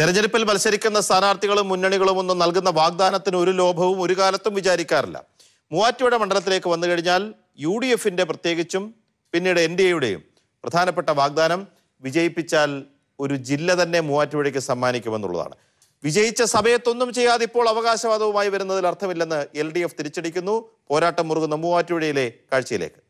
തെരഞ്ഞെടുപ്പിൽ മത്സരിക്കുന്ന സ്ഥാനാർത്ഥികളും മുന്നണികളും ഒന്നും നൽകുന്ന വാഗ്ദാനത്തിന് ഒരു ലോഭവും ഒരു കാലത്തും വിചാരിക്കാറില്ല. മൂവാറ്റുപുഴ മണ്ഡലത്തിലേക്ക് വന്നു കഴിഞ്ഞാൽ യു ഡി എഫിന്റെ പ്രത്യേകിച്ചും പിന്നീട് എൻ ഡി എയുടെയും പ്രധാനപ്പെട്ട വാഗ്ദാനം വിജയിപ്പിച്ചാൽ ഒരു ജില്ല തന്നെ മൂവാറ്റുപുഴയ്ക്ക് സമ്മാനിക്കുമെന്നുള്ളതാണ്. വിജയിച്ച സമയത്തൊന്നും ചെയ്യാതെ ഇപ്പോൾ അവകാശവാദവുമായി വരുന്നതിൽ അർത്ഥമില്ലെന്ന് എൽ ഡി എഫ് തിരിച്ചടിക്കുന്നു. പോരാട്ടം മുറുകുന്ന മൂവാറ്റുപുഴയിലെ കാഴ്ചയിലേക്ക്.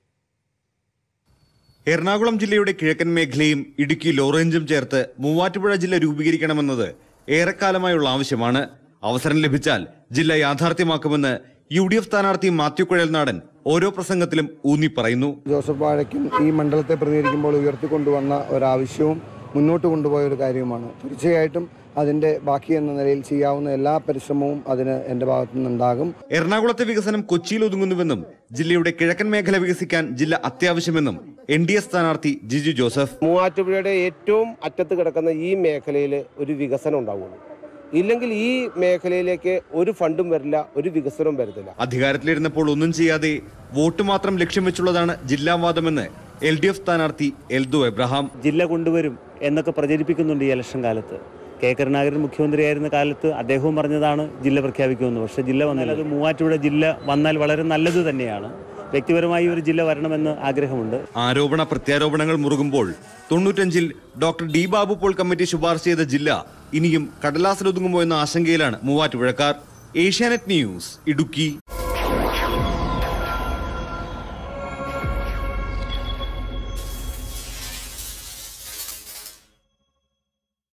എറണാകുളം ജില്ലയുടെ കിഴക്കൻ മേഖലയും ഇടുക്കി ലോറേഞ്ചും ചേർത്ത് മൂവാറ്റുപുഴ ജില്ല രൂപീകരിക്കണമെന്നത് ഏറെക്കാലമായുള്ള ആവശ്യമാണ്. അവസരം ലഭിച്ചാൽ ജില്ല യാഥാർത്ഥ്യമാക്കുമെന്ന് യു ഡി എഫ് സ്ഥാനാർത്ഥി മാത്യു കുഴൽനാടൻ ഓരോ പ്രസംഗത്തിലും ഊന്നി പറയുന്നു ജോസഫ് വാഴയ്ക്കും ഈ മണ്ഡലത്തെ പ്രതികരിക്കുമ്പോൾ ഉയർത്തിക്കൊണ്ടുവന്ന ഒരാവശ്യവും മുന്നോട്ട് കൊണ്ടുപോയ ഒരു കാര്യവുമാണ് തീർച്ചയായിട്ടും അതിന്റെ ബാക്കി എന്ന നിലയിൽ ചെയ്യാവുന്ന എല്ലാ പരിശ്രമവും അതിന് എന്റെ ഭാഗത്തു നിന്നുണ്ടാകും. എറണാകുളത്തെ വികസനം കൊച്ചിയിൽ ഒതുങ്ങുന്നുവെന്നും ജില്ലയുടെ കിഴക്കൻ മേഖല വികസിക്കാൻ ജില്ല അത്യാവശ്യമെന്നും എൻ ഡി എ സ്ഥാനാർത്ഥി ജിജു ജോസഫ്. മൂവാറ്റുപുഴയുടെ ഏറ്റവും അറ്റത്ത് കിടക്കുന്ന ഈ മേഖലയിൽ ഒരു വികസനം ഉണ്ടാവുള്ളൂ. ഇല്ലെങ്കിൽ ഈ മേഖലയിലേക്ക് ഒരു ഫണ്ടും വരില്ല ഒരു വികസനവും വരത്തില്ല അധികാരത്തിലിരുന്നപ്പോൾ ഒന്നും ചെയ്യാതെ വോട്ട് മാത്രം ലക്ഷ്യം വെച്ചുള്ളതാണ് ജില്ലാവാദമെന്ന് എൽ ഡി എഫ് സ്ഥാനാർത്ഥി എൽദു എബ്രഹാം. ജില്ല കൊണ്ടുവരും എന്നൊക്കെ പ്രചരിപ്പിക്കുന്നുണ്ട് ഈ ഇലക്ഷൻ കാലത്ത്. കെ. കരുണാകരൻ മുഖ്യമന്ത്രിയായിരുന്ന കാലത്ത് അദ്ദേഹവും പറഞ്ഞതാണ് ജില്ല പ്രഖ്യാപിക്കുമെന്ന്. പക്ഷേ ജില്ല വന്നാൽ അത് മൂവാറ്റുപുഴ ജില്ല വന്നാൽ വളരെ നല്ലത് തന്നെയാണ്. വ്യക്തിപരമായി ഒരു ജില്ല വരണമെന്ന് ആഗ്രഹമുണ്ട്. ആരോപണ പ്രത്യാരോപണങ്ങൾ മുറുകുമ്പോൾ തൊണ്ണൂറ്റഞ്ചിൽ doctor D Babu Paul committee ശുപാർശ ചെയ്ത ജില്ല ഇനിയും കടലാസിലൊതുങ്ങുമോ എന്ന ആശങ്കയിലാണ് മൂവാറ്റുപുഴക്കാർ. ഏഷ്യാനെറ്റ് ന്യൂസ് ഇടുക്കി.